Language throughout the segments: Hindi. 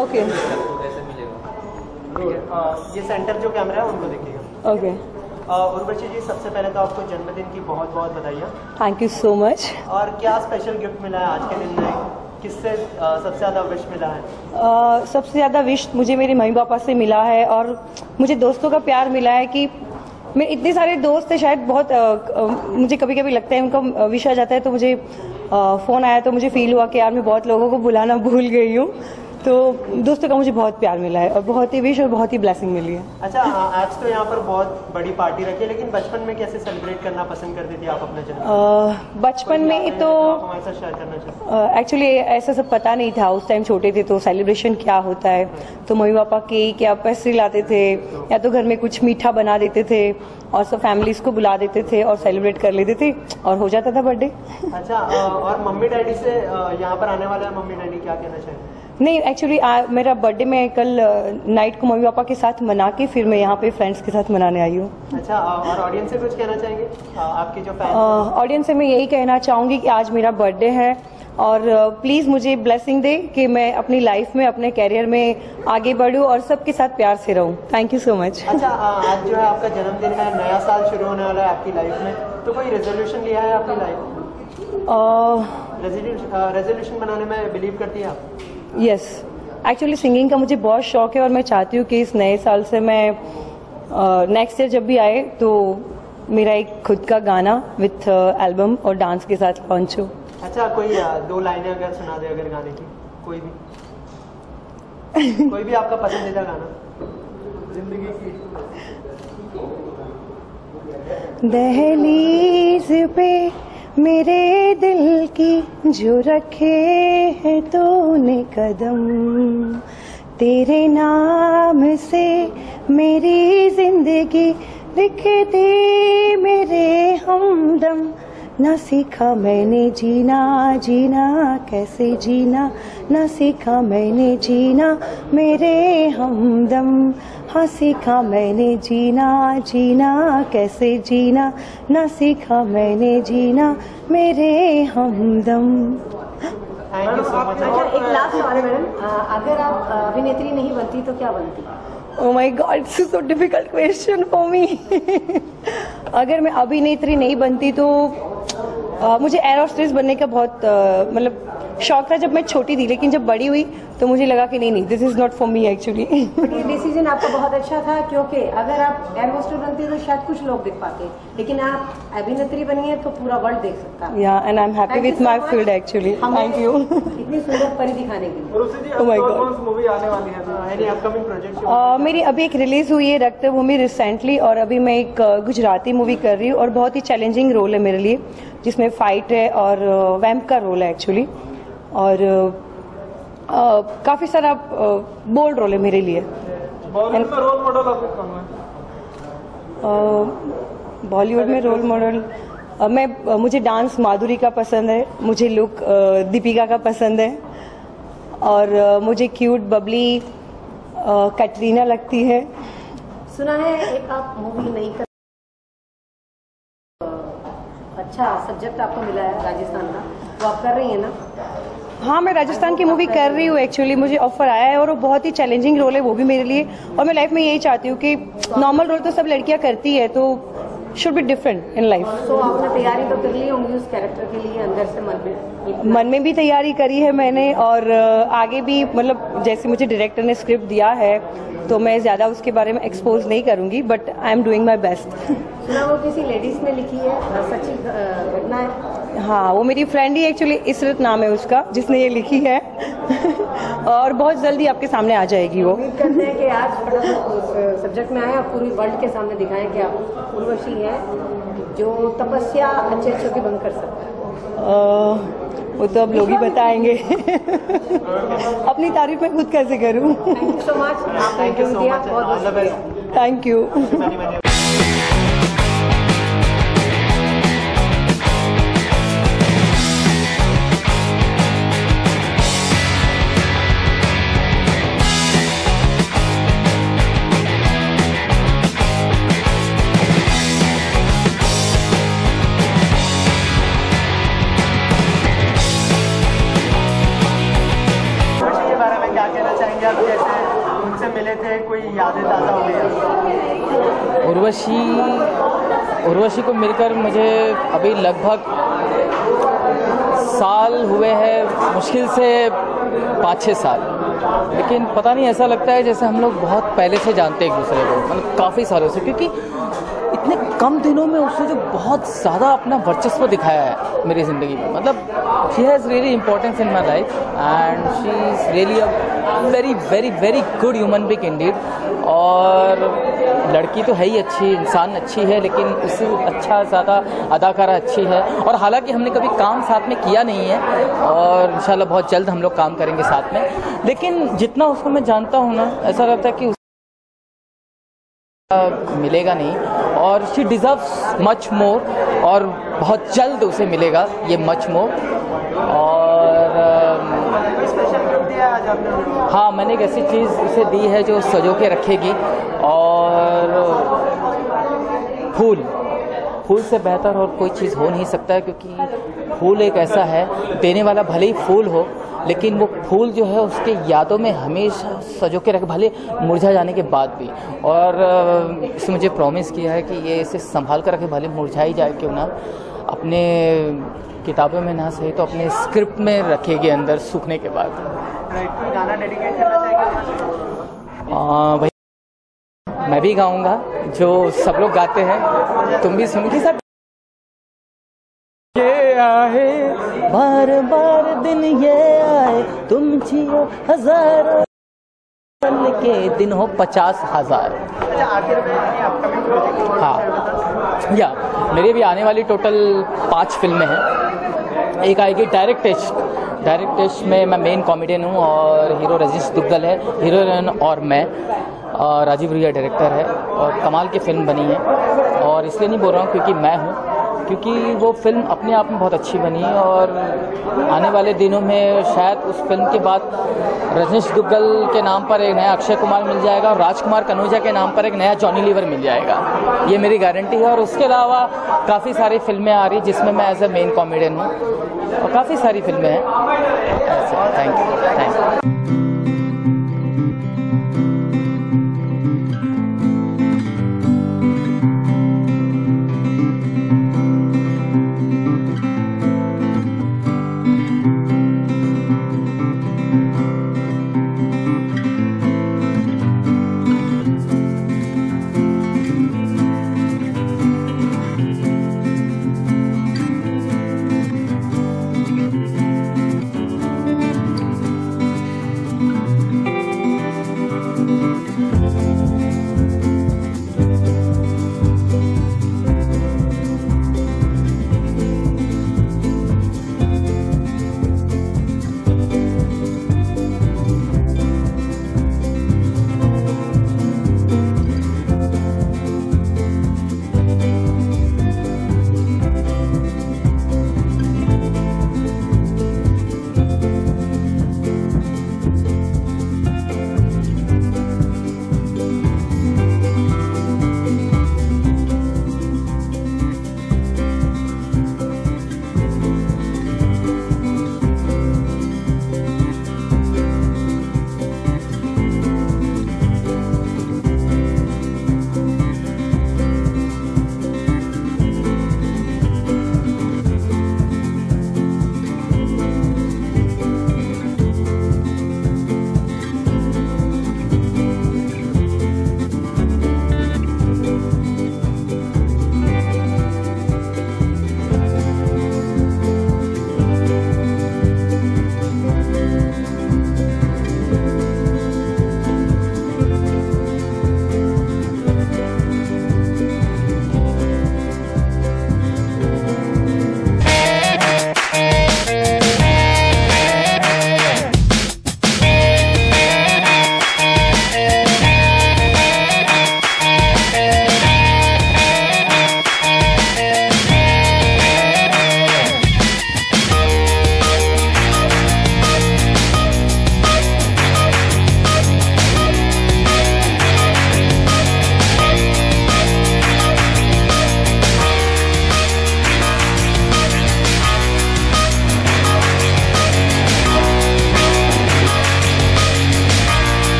ओके ये सेंटर जो कैमरा है उनको देखिएगा। ओके उर्वशी जी सबसे पहले तो आपको जन्मदिन की बहुत बहुत बधाइयाँ। थैंक यू सो मच और क्या स्पेशल गिफ्ट मिला है आज के दिन में? किससे सबसे ज़्यादा विश मिला है? Uh, सबसे ज़्यादा विश मुझे मेरे मम्मी पापा से मिला है और मुझे दोस्तों का प्यार मिला है कि मेरे इतने सारे दोस्त हैं शायद बहुत आ, आ, मुझे कभी कभी लगता है उनका विषय जाता है तो मुझे फ़ोन आया तो मुझे फील हुआ कि यार मैं बहुत लोगों को बुलाना भूल गई हूँ। तो दोस्तों का मुझे बहुत प्यार मिला है और बहुत ही विश और बहुत ही ब्लेसिंग मिली है। अच्छा अ, आज तो यहाँ पर बहुत बड़ी पार्टी रखी है लेकिन बचपन में कैसे सेलिब्रेट करना पसंद करती थी आप अपना बचपन में तो एक्चुअली ऐसा सब पता नहीं था उस टाइम छोटे थे तो सेलिब्रेशन क्या होता है? तो मम्मी पापा केक या पेस्ट्री लाते थे या तो घर में कुछ मीठा बना देते थे और सब फैमिलीज़ को बुला देते थे और सेलिब्रेट कर लेते थे और हो जाता था बर्थडे अच्छा और मम्मी डैडी से यहाँ पर आने वाले मम्मी डैडी क्या कहना चाहेंगे? नहीं एक्चुअली मेरा बर्थडे मैं कल नाइट को मम्मी पापा के साथ मना के फिर मैं यहाँ पे फ्रेंड्स के साथ मनाने आई हूँ। अच्छा और ऑडियंस से कुछ कहना चाहेंगे? आपके जो ऑडियंस से मैं यही कहना चाहूँगी कि आज मेरा बर्थडे है और प्लीज़ मुझे ब्लेसिंग दे कि मैं अपनी लाइफ में अपने कैरियर में आगे बढ़ूँ और सबके साथ प्यार से रहूँ। थैंक यू सो मच अच्छा आज जो है आपका जन्मदिन है नया साल शुरू होने वाला है आपकी लाइफ में। तो कोई रेजोल्यूशन लिया है आपकी लाइफ में? रेजोल्यूशन बनाने में बिलीव करती है आप? यस एक्चुअली सिंगिंग का मुझे बहुत शौक है और मैं चाहती हूँ कि इस नए साल से मैं नेक्स्ट ईयर जब भी आए तो मेरा एक खुद का गाना विथ एल्बम और डांस के साथ लॉन्च हो। अच्छा कोई दो लाइनें अगर सुना दे अगर गाने की कोई भी। कोई भी आपका पसंदीदा गाना? ज़िंदगी की दहलीज पे मेरे जो रखे है तूने कदम, तेरे नाम से मेरी ज़िंदगी लिख दे मेरे हमदम। न सीखा मैंने जीना जीना कैसे जीना? न सीखा मैंने जीना मेरे हमदम। हाँ सीखा मैंने जीना जीना कैसे जीना? ना सीखा मैंने जीना मेरे हमदम। थैंक यू अच्छा एक लास्ट सवाल है मैडम अगर आप अभिनेत्री नहीं बनती तो क्या बनती? ओ my God it's so difficult question for me अगर मैं अभिनेत्री नहीं बनती तो अ, मुझे एयर होस्टेस बनने का बहुत अ, मतलब शौक था जब मैं छोटी थी लेकिन जब बड़ी हुई तो मुझे लगा कि नहीं नहीं this is not for me actually but ये डिसीज़न आपका बहुत अच्छा था क्योंकि अगर आप एयर होस्टेस बनती तो शायद कुछ लोग देख पाते लेकिन आप अभिनेत्री बनी है तो पूरा वर्ल्ड देख सकता। है या and I am happy so my field actually thank you इतनी सुंदर परी दिखाने के लिए। Oh my अब God. कौन मूवी आने वाली है एनी अपकमिंग प्रोजेक्ट Uh, मेरी अभी एक रिलीज़ हुई है रक्तभूमि रिसेंटली और अभी मैं एक uh, गुजराती मूवी कर रही हूँ और बहुत ही चैलेंजिंग रोल है मेरे लिए जिसमें फाइट है और वैम्प का रोल है एक्चुअली और काफ़ी सारा बोल्ड रोल है मेरे लिए। बॉलीवुड में रोल मॉडल बॉलीवुड में रोल मॉडल मैं मुझे डांस माधुरी का पसंद है मुझे लुक दीपिका का पसंद है और मुझे क्यूट बबली कैटरीना लगती है। सुना है एक आप मूवी नहीं कर अच्छा सब्जेक्ट आपको मिला है राजस्थान का। वो आप कर रही है ना? हाँ मैं राजस्थान की मूवी कर रही हूँ एक्चुअली मुझे ऑफ़र आया है और वो बहुत ही चैलेंजिंग रोल है वो भी मेरे लिए। और मैं लाइफ में यही चाहती हूँ कि नॉर्मल रोल तो सब लड़कियाँ करती है तो should be different in life तो आपने तैयारी तो कर ली होंगी उस कैरेक्टर के लिए अंदर से मन में? मन में भी तैयारी करी है मैंने और आगे भी मतलब जैसे मुझे डायरेक्टर ने स्क्रिप्ट दिया है तो मैं ज़्यादा उसके बारे में एक्सपोज नहीं करूँगी but I am doing my best सुना वो किसी लेडीज़ ने लिखी है सच्ची घटना है? हाँ वो मेरी फ्रेंड ही एक्चुअली इसरत नाम है उसका जिसने ये लिखी है। और बहुत जल्दी आपके सामने आ जाएगी वो। उम्मीद करते हैं कि आज सब्जेक्ट में आए और पूरी वर्ल्ड के सामने दिखाएँ कि आप उर्वशी हैं जो तपस्या अच्छे अच्छे की बंद कर सकते हैं। वो तो अब लोग ही बताएँगे। अपनी तारीफ़ मैं खुद कैसे करूँ? Much thank you thank you यादें ताज़ा उर्वशी उर्वशी को मिलकर मुझे अभी लगभग साल हुए हैं, मुश्किल से पाँच छः साल। लेकिन पता नहीं, ऐसा लगता है जैसे हम लोग बहुत पहले से जानते हैं एक दूसरे को मतलब काफ़ी सालों से, क्योंकि इतने कम दिनों में उसने जो बहुत ज़्यादा अपना वर्चस्व दिखाया है मेरी ज़िंदगी में। मतलब she has really importance in my life and she is really a very very very good human being indeed और लड़की तो है ही अच्छी, इंसान अच्छी है, लेकिन उससे अच्छा ज़्यादा अदाकारा अच्छी है। और हालाँकि हमने कभी काम साथ में किया नहीं है और इंशाल्लाह बहुत जल्द हम लोग काम करेंगे साथ में। लेकिन जितना उसको मैं जानता हूँ ना, ऐसा लगता है कि मिलेगा नहीं। और शी डिज़र्व मच मोर और बहुत जल्द उसे मिलेगा ये मच मोर और? हाँ मैंने एक ऐसी चीज़ उसे दी है जो सजो के रखेगी। और, फूल। फूल से बेहतर और कोई चीज़ हो नहीं सकता है क्योंकि फूल एक ऐसा है, देने वाला भले ही फूल हो लेकिन वो फूल जो है उसके यादों में हमेशा सजो के रखे, भले मुरझा जाने के बाद भी। और इसने मुझे प्रॉमिस किया है कि ये इसे संभाल कर रखे, भले मुरझा ही जाए, क्यों ना। अपने किताबों में ना सही तो अपने स्क्रिप्ट में रखेगी अंदर सूखने के बाद। भाई मैं भी गाऊँगा, जो सब लोग गाते हैं। तुम भी सुनोगी ये आए बार बार दिन ये आए, तुम जियो हज़ारों। के दिन हो पचास हज़ार। हाँ। या, मेरी भी आने वाली टोटल पाँच फ़िल्में हैं। एक आएगी डायरेक्ट टेस्ट डायरेक्ट टेस्ट में मैं मेन कॉमेडियन हूँ और हीरो रजीश दुग्गल है। हीरोइन और मैं। और राजीव रिया डायरेक्टर है। और कमाल की फ़िल्म बनी है। और इसलिए नहीं बोल रहा हूँ क्योंकि मैं हूँ। क्योंकि वो फ़िल्म अपने आप में बहुत अच्छी बनी और आने वाले दिनों में शायद उस फ़िल्म के बाद रजनीश दुग्गल के नाम पर एक नया अक्षय कुमार मिल जाएगा और राजकुमार कनौजा के नाम पर एक नया जॉनी लीवर मिल जाएगा। ये मेरी गारंटी है और उसके अलावा काफ़ी सारी फ़िल्में आ रही जिसमें मैं एज ए मेन कॉमेडियन हूँ और काफ़ी सारी फ़िल्में हैं। Thank you thank you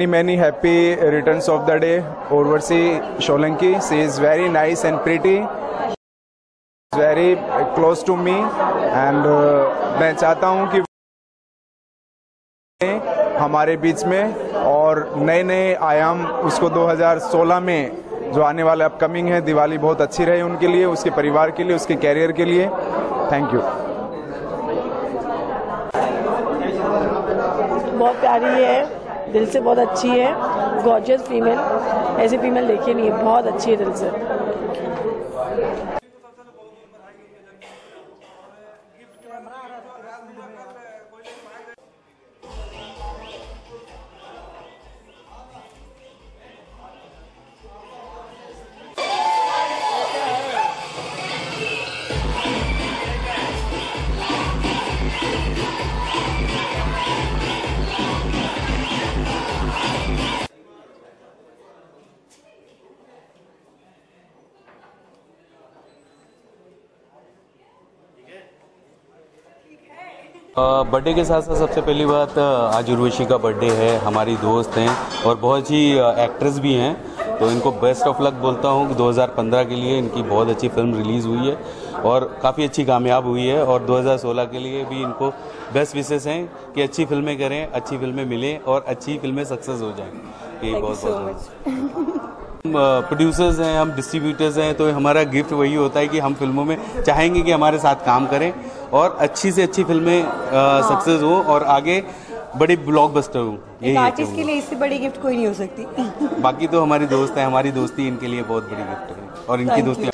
many many happy returns of the day urvashi sholanki she is very nice and pretty very close to me and uh, मैं चाहता हूँ कि हमारे बीच में और नए नए आयाम उसको 2016 में जो आने वाले अपकमिंग है दिवाली बहुत अच्छी रहे उनके लिए उसके परिवार के लिए उसके कैरियर के लिए थैंक यू बहुत प्यारी है दिल से बहुत अच्छी है गॉर्जियस फीमेल ऐसी फीमेल देखी नहीं है, बहुत अच्छी है दिल से। बर्थडे के साथ साथ सबसे पहली बात आज उर्वशी का बर्थडे है हमारी दोस्त हैं और बहुत ही एक्ट्रेस भी हैं। तो इनको बेस्ट ऑफ़ लक बोलता हूँ कि 2015 के लिए इनकी बहुत अच्छी फ़िल्म रिलीज़ हुई है और काफ़ी अच्छी कामयाब हुई है और 2016 के लिए भी इनको बेस्ट विशेष हैं कि अच्छी फ़िल्में करें अच्छी फ़िल्में मिलें और अच्छी फ़िल्में सक्सेस हो जाएँ। ये बहुत बहुत प्रोड्यूसर्स हैं हम डिस्ट्रीब्यूटर्स हैं तो हमारा गिफ्ट वही होता है कि हम फ़िल्मों में चाहेंगे कि हमारे साथ काम करें। और अच्छी से अच्छी फ़िल्में सक्सेस हो। और आगे बड़े ब्लॉकबस्टर हो। यही आर्टिस्ट के लिए इससे बड़ी गिफ्ट कोई नहीं हो सकती। बाकी तो हमारी दोस्त है हमारी दोस्ती इनके लिए बहुत बड़ी गिफ्ट है और इनकी दोस्ती